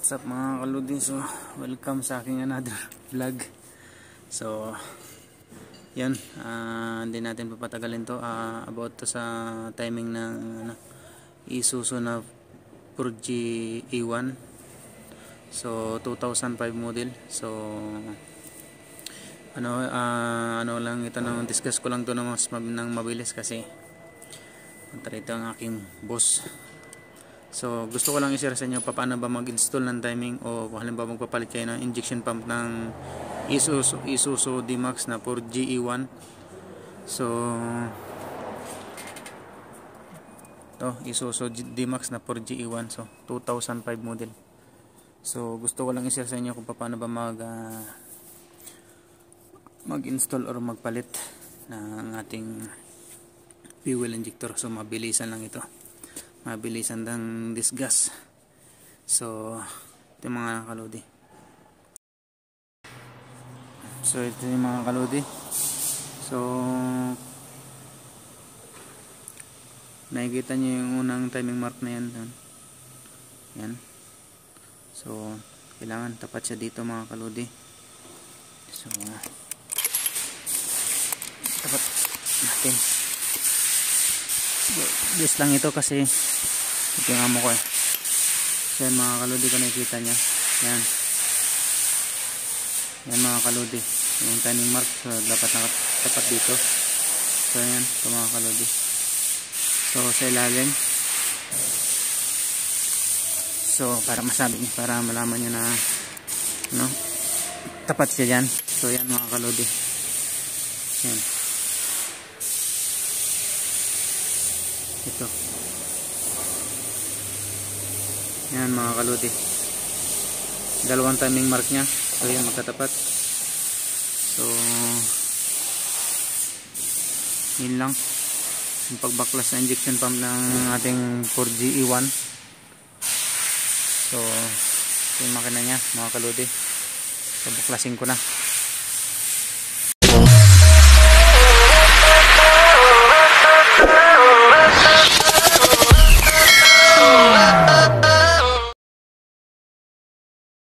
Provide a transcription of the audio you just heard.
what's up mga kaludi so welcome sa aking another vlog. So yan uh, hindi natin papatagalin to uh, about to sa timing ng ano, Isuzu na 4G E1 so 2005 model. So ano uh, ano lang ito nang discuss ko lang to ng mas nang mabilis kasi punta rito ang aking boss So, gusto ko lang i-share sa inyo paano ba mag-install ng timing o halimbawa magpapalit kayo ng injection pump ng Isuzu, Isuzu D-Max na 4GE1. So, to Isuzu D-Max na 4GE1. So, 2005 model. So, gusto ko lang i-share sa inyo kung paano ba mag uh, mag-install or magpalit ng ating fuel injector. So, mabilisan lang ito mabilisan ng disgas. So ito yung mga kaludi. So ito yung mga kaludi. So nakikita nyo yung unang timing mark na yan yan. So kailangan tapat siya dito mga kaludi. So tapat natin Yes lang ito kasi ito yung amo ko eh. So yan mga kaludi ko nakikita niya. Yan. Yan mga kaludi. Yung timing mark so dapat nakatapat dito. So yan ito mga kaludi. So sa ilalim. So para masabi niyo, para malaman niyo na no, tapat siya dyan. So yan mga kaludi. Yan. ito yan mga kaludi. Dalawang timing mark nya so yan magkatapat. So yun lang. Yung pagbaklas na injection pump ng ating 4G E1 so yung makina nya mga kaludi. So baklasin ko na